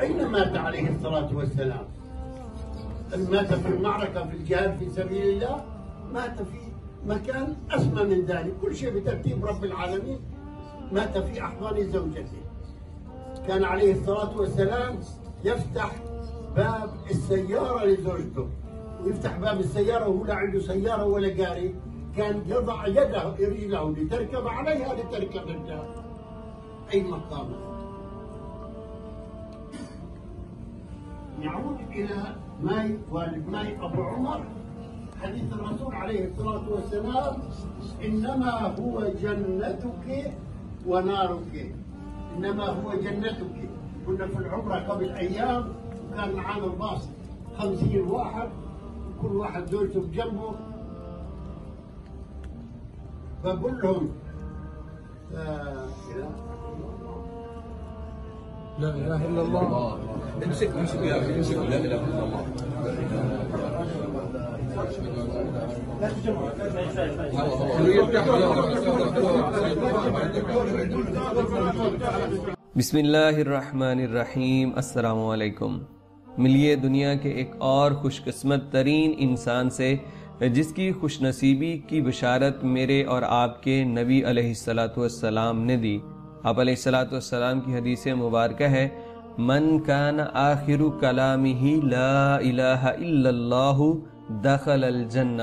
أين مات عليه الصلاة والسلام؟ مات في المعركة في الجهاد في سبيل الله؟ مات في مكان أسمى من ذلك. كل شيء بترتيب رب العالمين. مات في أحضان زوجته. كان عليه الصلاة والسلام يفتح باب السيارة لزوجته. ويفتح باب السيارة وهو لا عنده سيارة ولا قاري. كان يضع يده رجله لتركب عليها لتركب الرجال أي مقام؟ نعود إلى ماي والد ماي أبو عمر. حديث الرسول عليه الصلاة والسلام إنما هو جنتك ونارك. إنما هو جنتك. كنا في العمرة قبل أيام وكان معانا الباص خمسين واحد. كل واحد زوجته بجنبه. فبقول لهم آه لا اله الا الله. امسك امسك يا أخي، امسك. لا اله الا الله. بسم اللہ الرحمن الرحیم. السلام علیکم. ملیے دنیا کے ایک اور خوش قسمت ترین انسان سے جس کی خوش نصیبی کی بشارت میرے اور آپ کے نبی علیہ السلاۃ والسلام نے دی۔ آپ علیہ السلاۃ والسلام کی حدیث مبارکہ ہے، من کان آخر کلامہ لا الہ الا اللہ دخل الجنہ.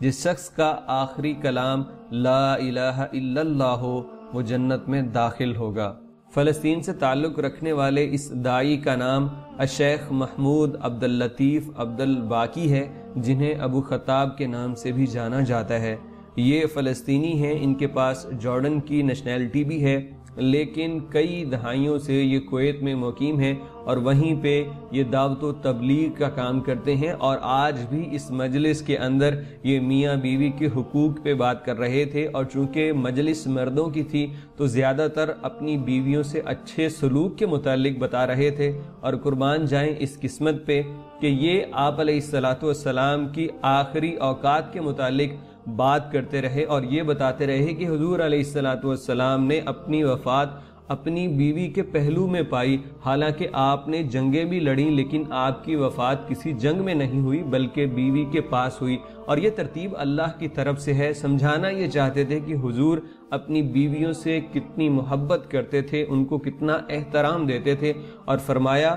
جس شخص کا آخری کلام لا الہ الا اللہ ہو، وہ جنت میں داخل ہوگا۔ فلسطین سے تعلق رکھنے والے اس دائی کا نام الشیخ محمود عبد اللطیف عبد الباقی ہے، جنہیں ابو خطاب کے نام سے بھی جانا جاتا ہے۔ یہ فلسطینی ہیں، ان کے پاس جارڈن کی نیشنلٹی بھی ہے۔ لیکن کئی دہائیوں سے یہ کویت میں مقیم ہیں اور وہیں پہ یہ دعوت و تبلیغ کا کام کرتے ہیں اور آج بھی اس مجلس کے اندر یہ میاں بیوی کے حقوق پہ بات کر رہے تھے اور چونکہ مجلس مردوں کی تھی تو زیادہ تر اپنی بیویوں سے اچھے سلوک کے متعلق بتا رہے تھے اور قربان جائیں اس قسمت پہ کہ یہ آپ علیہ السلاۃ والسلام کی آخری اوقات کے متعلق بات کرتے رہے اور یہ بتاتے رہے کہ حضور علیہ السلاۃ والسلام نے اپنی وفات اپنی بیوی کے پہلو میں پائی۔ حالانکہ آپ نے جنگیں بھی لڑیں، لیکن آپ کی وفات کسی جنگ میں نہیں ہوئی، بلکہ بیوی کے پاس ہوئی۔ اور یہ ترتیب اللہ کی طرف سے ہے۔ سمجھانا یہ چاہتے تھے کہ حضور اپنی بیویوں سے کتنی محبت کرتے تھے، ان کو کتنا احترام دیتے تھے اور فرمایا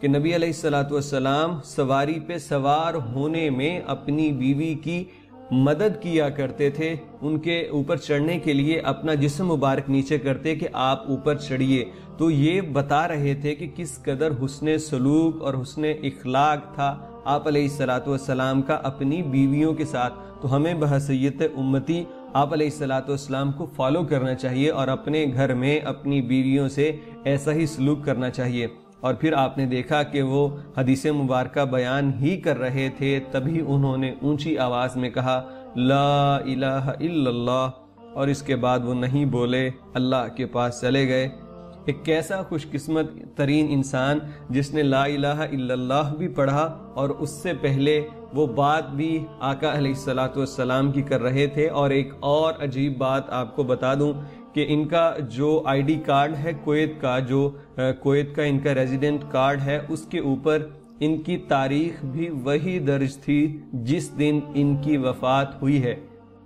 کہ نبی علیہ السلاۃ والسلام سواری پہ سوار ہونے میں اپنی بیوی کی مدد کیا کرتے تھے، ان کے اوپر چڑھنے کے لیے اپنا جسم مبارک نیچے کرتے کہ آپ اوپر چڑھیے۔ تو یہ بتا رہے تھے کہ کس قدر حسن سلوک اور حسن اخلاق تھا۔ آپ علیہ السلاۃ والسلام کا اپنی بیویوں کے ساتھ۔ تو ہمیں بحثیت امتی، آپ علیہ السلاۃ والسلام کو فالو کرنا چاہیے اور اپنے گھر میں اپنی بیویوں سے ایسا ہی سلوک کرنا چاہیے۔ اور پھر آپ نے دیکھا کہ وہ حدیث مبارکہ بیان ہی کر رہے تھے، تبھی انہوں نے اونچی آواز میں کہا، لا الہ الا اللہ، اور اس کے بعد وہ نہیں بولے، اللہ کے پاس چلے گئے۔ ایک کیسا خوش قسمت ترین انسان جس نے لا الہ الا اللہ بھی پڑھا اور اس سے پہلے وہ بات بھی آقا علیہ السلاۃ والسلام کی کر رہے تھے۔ اور ایک اور عجیب بات آپ کو بتا دوں کہ ان کا جو آئی ڈی کارڈ ہے، کویت کا جو کویت کا ان کا ریزیڈنٹ کارڈ ہے، اس کے اوپر ان کی تاریخ بھی وہی درج تھی جس دن ان کی وفات ہوئی ہے۔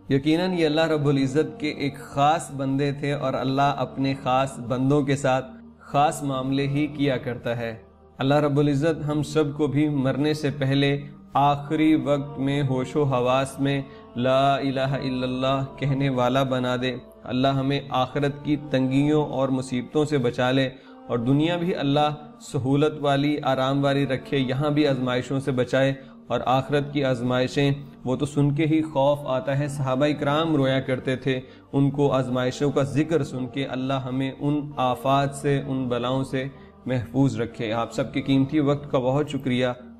یقیناً یہ اللہ رب العزت کے ایک خاص بندے تھے اور اللہ اپنے خاص بندوں کے ساتھ خاص معاملے ہی کیا کرتا ہے۔ اللہ رب العزت ہم سب کو بھی مرنے سے پہلے آخری وقت میں ہوش و حواس میں لا الہ الا اللہ کہنے والا بنا دے۔ اللہ ہمیں آخرت کی تنگیوں اور مصیبتوں سے بچا لے اور دنیا بھی اللہ سہولت والی، آرام والی رکھے، یہاں بھی آزمائشوں سے بچائے۔ اور آخرت کی آزمائشیں، وہ تو سن کے ہی خوف آتا ہے۔ صحابہ کرام رویا کرتے تھے، ان کو آزمائشوں کا ذکر سن کے اللہ ہمیں ان آفات سے، ان بلاؤں سے محفوظ رکھے۔ آپ سب کے قیمتی وقت کا بہت شکریہ۔